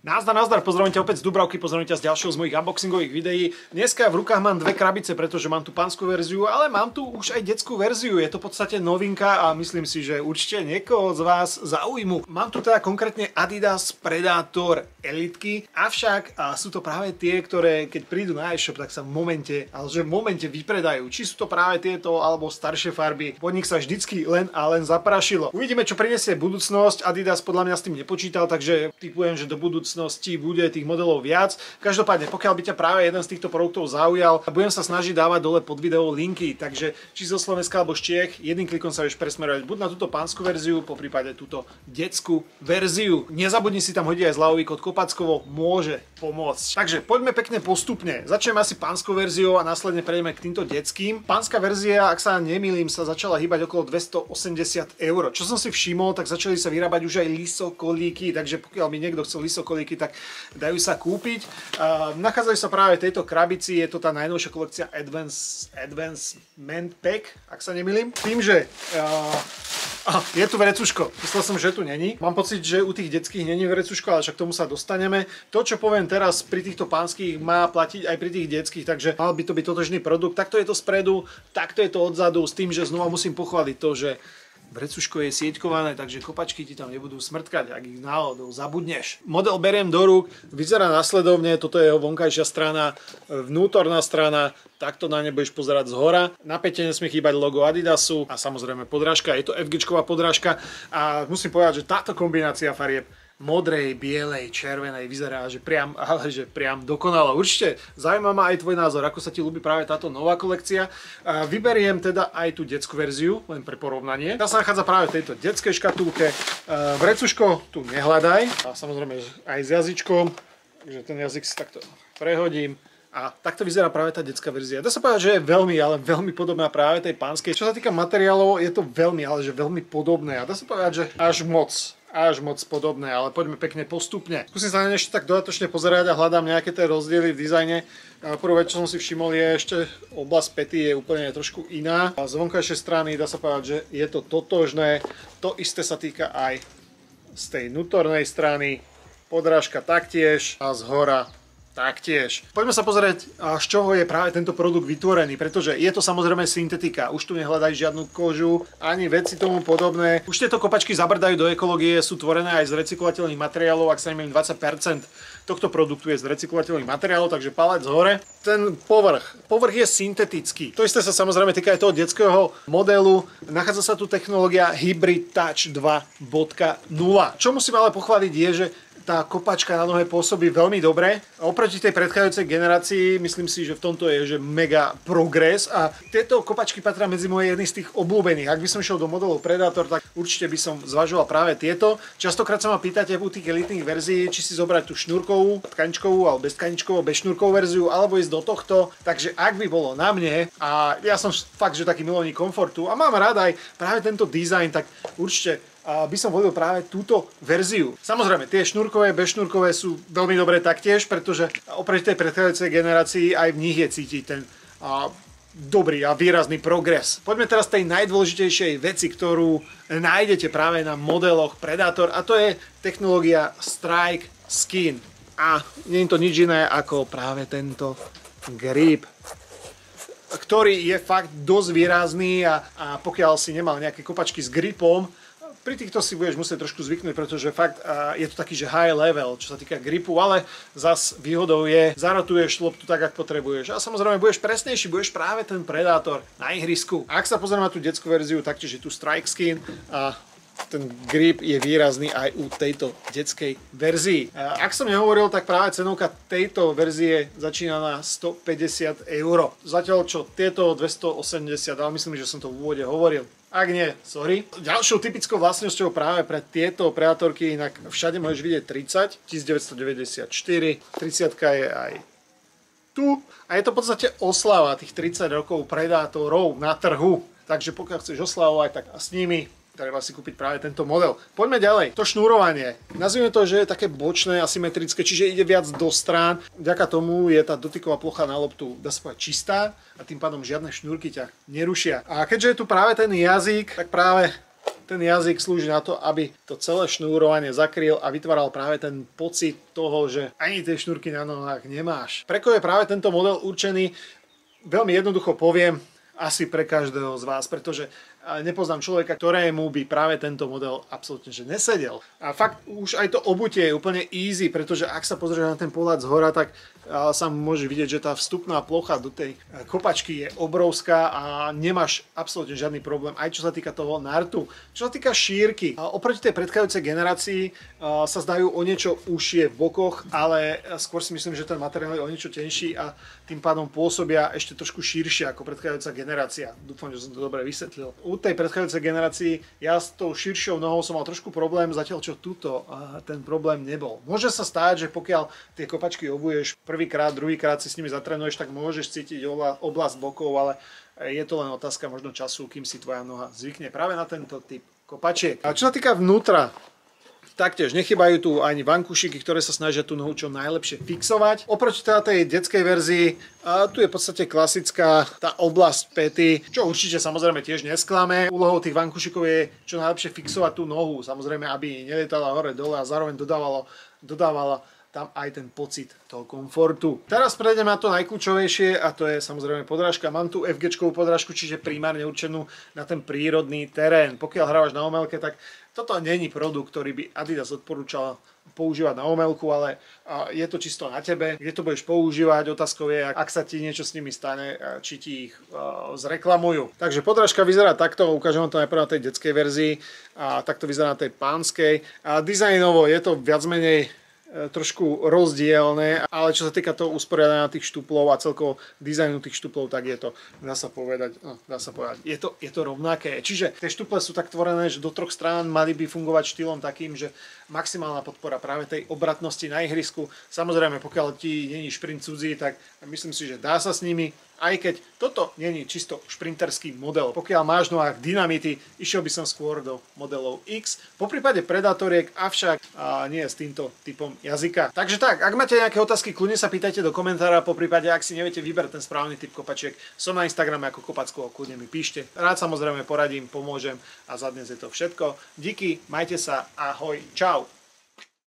Nazdar, nazdar, pozdravím ťa opäť z Dubravky, pozdravím ťa z ďalšieho z mojich unboxingových videí. Dneska v rukách mám dve krabice, pretože mám tu pánsku verziu, ale mám tu už aj detskú verziu. Je to v podstate novinka a myslím si, že určite niekoho z vás zaujmu. Mám tu teda konkrétne Adidas Predator elitky, avšak a sú to práve tie, ktoré keď prídu na e-shop, tak sa v momente, ale že v momente vypredajú. Či sú to práve tieto alebo staršie farby. Po nich sa vždycky len a len zaprašilo. Uvidíme, čo prinesie budúcnosť. Adidas podľa mňa s tým nepočítal, takže typujem, že do budúcnosti budúcnosti bude tých modelov viac. Každopádne, pokiaľ by ťa práve jeden z týchto produktov zaujal, budem sa snažiť dávať dole pod video linky, takže či zo Slovenska alebo z Čiech, jedným klikom sa vieš presmerovať buď na túto pánsku verziu, po prípade túto detskú verziu. Nezabudni si tam hodiť aj zľavový kód Kopackovo, môže pomôcť. Takže poďme pekne postupne. Začneme asi pánskou verziou a následne prejdeme k týmto detským. Pánska verzia, ak sa nemýlim, sa začala hýbať okolo 280 eur. Čo som si všimol, tak začali sa vyrábať už aj lisokolíky, takže pokiaľ by niekto chcel lisokolíky, kolíky, tak dajú sa kúpiť. Nachádzajú sa práve v tejto krabici, je to tá najnovšia kolekcia Advance, Advancement Pack, ak sa nemýlim. Tým, že ah, je tu vrecuško, myslel som, že tu není. Mám pocit, že u tých detských není vrecuško, ale však k tomu sa dostaneme. To, čo poviem teraz pri týchto pánskych, má platiť aj pri tých detských, takže mal by to byť totožný produkt. Takto je to spredu, takto je to odzadu, s tým, že znova musím pochváliť to, že Vrecuško je sieťkované, takže kopačky ti tam nebudú smrtkať, ak ich náhodou zabudneš. Model beriem do rúk, vyzerá nasledovne, toto je jeho vonkajšia strana, vnútorná strana, takto na ne budeš pozerať z hora. Na pete nesmie chýbať logo Adidasu a samozrejme podrážka, je to FG podrážka a musím povedať, že táto kombinácia farieb modrej, bielej, červenej, vyzerá, že priam, ale že priam dokonalo. Určite zaujíma ma aj tvoj názor, ako sa ti ľúbi práve táto nová kolekcia. Vyberiem teda aj tú detskú verziu, len pre porovnanie. Tá sa nachádza práve v tejto detskej škatulke. Vrecuško tu nehľadaj, a samozrejme aj s jazyčkom, takže ten jazyk si takto prehodím. A takto vyzerá práve tá detská verzia. Dá sa povedať, že je veľmi, ale veľmi podobná práve tej pánskej. Čo sa týka materiálov, je to veľmi, ale že veľmi podobné. A dá sa povedať, že až moc až moc podobné, ale poďme pekne postupne. Skúsim sa na ešte tak dodatočne pozerať a hľadám nejaké tie rozdiely v dizajne. Prvá vec, čo som si všimol, je ešte oblasť pety je úplne trošku iná. Z vonkajšej strany dá sa povedať, že je to totožné. To isté sa týka aj z tej nutornej strany. Podrážka taktiež a z hora Taktiež. Poďme sa pozrieť, z čoho je práve tento produkt vytvorený, pretože je to samozrejme syntetika. Už tu nehľadaj žiadnu kožu, ani veci tomu podobné. Už tieto kopačky zabrdajú do ekológie, sú tvorené aj z recyklovateľných materiálov, ak sa nemýlim 20% tohto produktu je z recyklovateľných materiálov, takže palec hore. Ten povrch, povrch je syntetický. To isté sa samozrejme týka aj toho detského modelu. Nachádza sa tu technológia Hybrid Touch 2.0. Čo musím ale pochváliť je, že tá kopačka na nohe pôsobí veľmi dobre. Oproti tej predchádzajúcej generácii myslím si, že v tomto je že mega progres a tieto kopačky patria medzi moje jedny z tých obľúbených. Ak by som šiel do modelov Predator, tak určite by som zvažoval práve tieto. Častokrát sa ma pýtate u tých elitných verzií, či si zobrať tú šnúrkovú, tkaničkovú alebo bez tkaničkovú, bez šnúrkovú verziu, alebo ísť do tohto. Takže ak by bolo na mne, a ja som fakt, že taký milovník komfortu a mám rád aj práve tento dizajn, tak určite by som volil práve túto verziu. Samozrejme, tie šnúrkové, bezšnúrkové sú veľmi dobré taktiež, pretože oproti tej predchádzajúcej generácii aj v nich je cítiť ten a, dobrý a výrazný progres. Poďme teraz tej najdôležitejšej veci, ktorú nájdete práve na modeloch Predator a to je technológia Strike Skin. A nie je to nič iné ako práve tento grip ktorý je fakt dosť výrazný a, a pokiaľ si nemal nejaké kopačky s gripom, pri týchto si budeš musieť trošku zvyknúť, pretože fakt je to taký, že high level, čo sa týka gripu, ale zas výhodou je, zarotuješ loptu tak, ako potrebuješ. A samozrejme budeš presnejší, budeš práve ten predátor na ihrisku. Ak sa pozrieme na tú detskú verziu, taktiež je tu strike skin a ten grip je výrazný aj u tejto detskej verzii. Ak som nehovoril, tak práve cenovka tejto verzie začína na 150 eur. Zatiaľ čo tieto 280, ale myslím, že som to v úvode hovoril. Ak nie, sorry. Ďalšou typickou vlastnosťou práve pre tieto predátorky, inak všade môžeš vidieť 30, 1994, 30 je aj tu. A je to v podstate oslava tých 30 rokov predátorov na trhu. Takže pokiaľ chceš oslavovať, tak s nimi treba si kúpiť práve tento model. Poďme ďalej. To šnúrovanie. Nazvime to, že je také bočné, asymetrické, čiže ide viac do strán. Vďaka tomu je tá dotyková plocha na loptu, dá sa povedať, čistá a tým pádom žiadne šnúrky ťa nerušia. A keďže je tu práve ten jazyk, tak práve ten jazyk slúži na to, aby to celé šnúrovanie zakryl a vytváral práve ten pocit toho, že ani tie šnúrky na nohách nemáš. Preko je práve tento model určený, veľmi jednoducho poviem, asi pre každého z vás, pretože nepoznám človeka, ktorému by práve tento model absolútne že nesedel. A fakt už aj to obutie je úplne easy, pretože ak sa pozrieš na ten pohľad z hora, tak sa môže vidieť, že tá vstupná plocha do tej kopačky je obrovská a nemáš absolútne žiadny problém, aj čo sa týka toho nartu. Čo sa týka šírky, oproti tej predchádzajúcej generácii sa zdajú o niečo užšie v bokoch, ale skôr si myslím, že ten materiál je o niečo tenší a tým pádom pôsobia ešte trošku širšie ako predchádzajúca generácia. Dúfam, že som to dobre vysvetlil. U tej predchádzajúcej generácii ja s tou širšou nohou som mal trošku problém, zatiaľ čo túto ten problém nebol. Môže sa stáť, že pokiaľ tie kopačky obuješ prvýkrát, druhýkrát si s nimi zatrenuješ, tak môžeš cítiť oblasť bokov, ale je to len otázka možno času, kým si tvoja noha zvykne práve na tento typ kopačiek. A čo sa týka vnútra, Taktiež nechybajú tu ani vankušiky, ktoré sa snažia tú nohu čo najlepšie fixovať. Oproti teda tej detskej verzii, a tu je v podstate klasická tá oblasť pety, čo určite samozrejme tiež nesklame. Úlohou tých vankušikov je čo najlepšie fixovať tú nohu, samozrejme, aby nelietala hore dole a zároveň dodávalo, dodávala tam aj ten pocit toho komfortu. Teraz prejdeme na to najkľúčovejšie a to je samozrejme podrážka. Mám tu FG podrážku, čiže primárne určenú na ten prírodný terén. Pokiaľ hrávaš na omelke, tak toto není produkt, ktorý by Adidas odporúčal používať na omelku, ale je to čisto na tebe, kde to budeš používať, otázkou je, ak sa ti niečo s nimi stane, či ti ich zreklamujú. Takže podrážka vyzerá takto, ukážem to najprv na tej detskej verzii a takto vyzerá na tej pánskej. A dizajnovo je to viac menej trošku rozdielne, ale čo sa týka toho usporiadania tých štuplov a celkovo dizajnu tých štuplov, tak je to, dá sa povedať, no, dá sa povedať, je to, je to rovnaké. Čiže tie štuple sú tak tvorené, že do troch strán mali by fungovať štýlom takým, že maximálna podpora práve tej obratnosti na ihrisku. Samozrejme, pokiaľ ti není šprint cudzí, tak myslím si, že dá sa s nimi aj keď toto není čisto šprinterský model. Pokiaľ máš nohách dynamity, išiel by som skôr do modelov X, po prípade predatoriek, avšak a nie s týmto typom jazyka. Takže tak, ak máte nejaké otázky, kľudne sa pýtajte do komentára, po prípade, ak si neviete vybrať ten správny typ kopačiek, som na Instagrame ako Kopacko, kľudne mi píšte. Rád samozrejme poradím, pomôžem a za dnes je to všetko. Díky, majte sa, ahoj, čau.